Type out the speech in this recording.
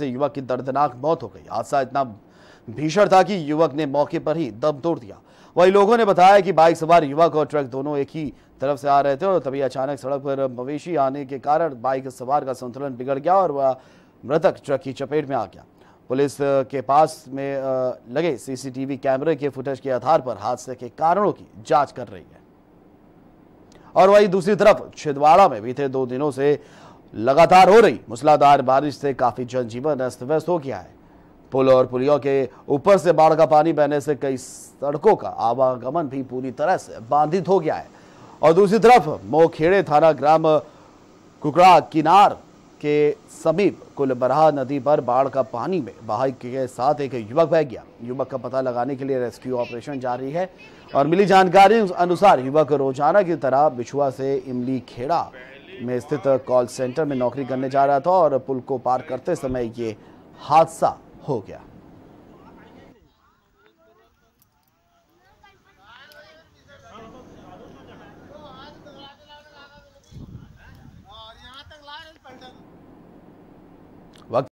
से युवक की दर्दनाक मौत हो गई। हादसा इतना भीषण था कि युवक ने मौके पर ही दम तोड़ दिया। वही लोगों ने बताया कि बाइक सवार युवक और ट्रक दोनों एक ही तरफ़ से आ रहे थे और तभी अचानक सड़क पर मवेशी आने के कारण बाइक सवार का संतुलन बिगड़ गया और वह मृतक ट्रक की चपेट में आ गया। पुलिस के पास में लगे सीसीटीवी कैमरे के फुटेज के आधार पर हादसे के कारणों की जाँच कर रही है। और वही दूसरी तरफ़ छिंदवाड़ा में बीते दो दिनों से लगातार हो रही। मूसलाधार बारिश से काफ़ी जनजीवन अस्त व्यस्त हो गया है। पुल और पुलियों के ऊपर से बाढ़ का पानी बहने से कई सड़कों का आवागमन भी पूरी तरह से बाधित हो गया है। और दूसरी तरफ़, मोखेड़े थाना ग्राम कुकड़ा किनार के समीप कुलबरहा नदी पर बाढ़ का पानी में बाइक के साथ एक युवक बह गया। युवक का पता लगाने के लिए रेस्क्यू ऑपरेशन जारी है। और मिली जानकारी अनुसार युवक रोज़ाना की तरह बिछुआ से इमली खेड़ा में स्थित कॉल सेंटर में नौकरी करने जा रहा था और पुल को पार करते समय ये हादसा हो गया।